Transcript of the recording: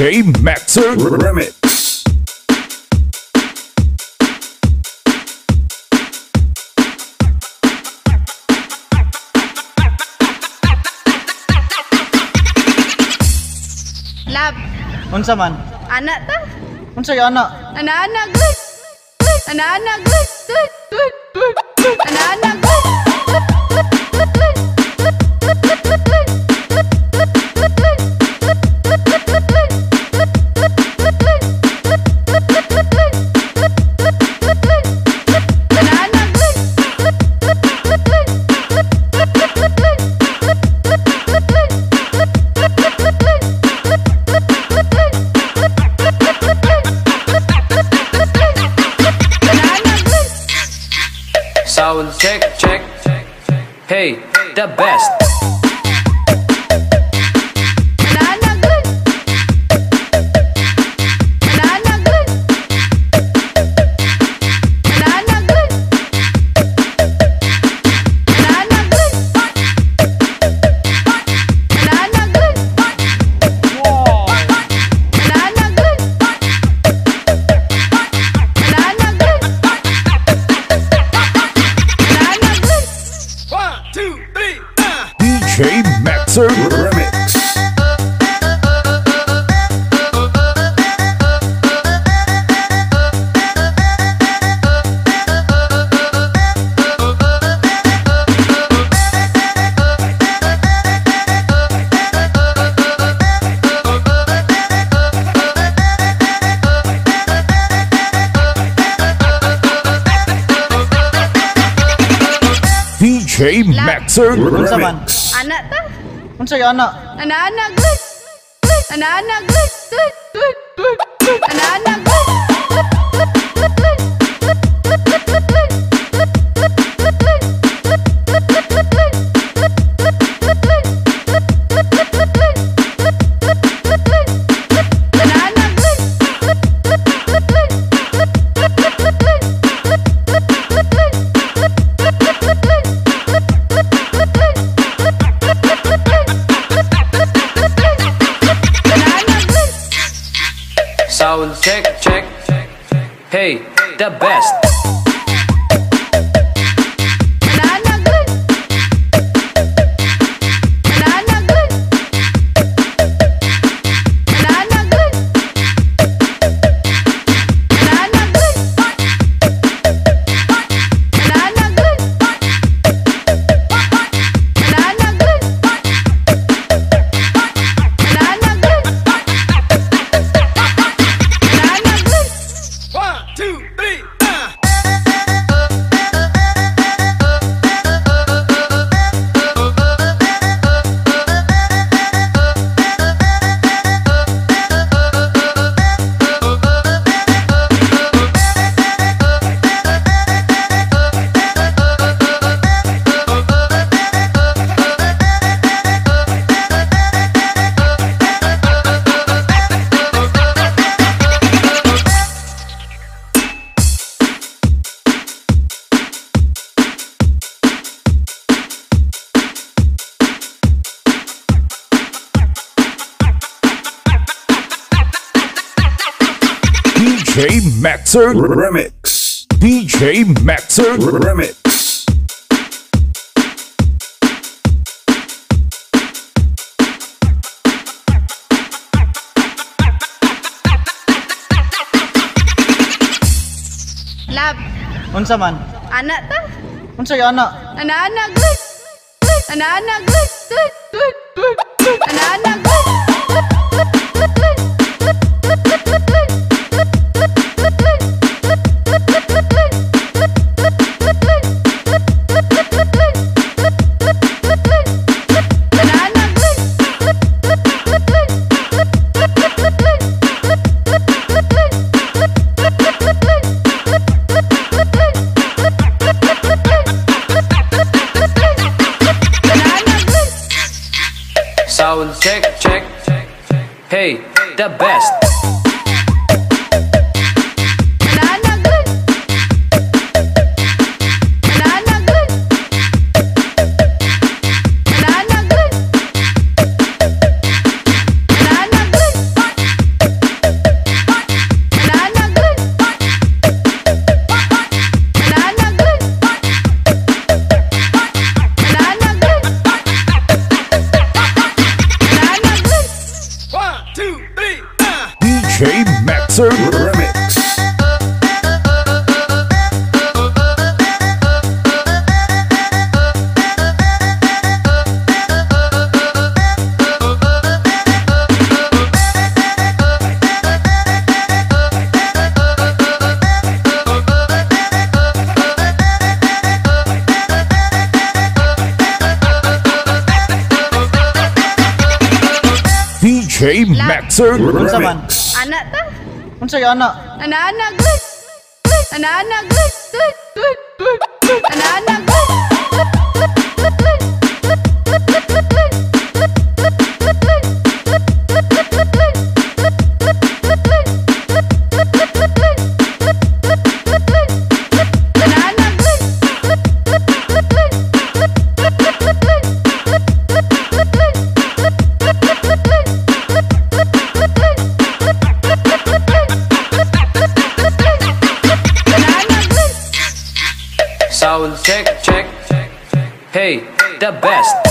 DJ Maxer Remix. Love. Unsa man? Anak ta? Unsa yo anak? Anak-anak. Anak-anak. Anak-anak. Hey, the best. Maxer Remix. Anak ta? Unsa yung anak? Anak-anak. Anak-anak. Anak-anak. Sound check, check. Hey, the best. DJ Maxer Remix. DJ Maxer Remix. Lab, Unsa man? anak ta? Unsa yung anak? Anak-anak good. Anak-anak. Anak-anak check, check. Hey, the best. Maxer. Unsa man? Anak ta? Unsay anak? Anak-anak good. Anak-anak good. Good. Good. Good. Good. Anak-anak good. Anak-anak Sound check, check. Hey, the best.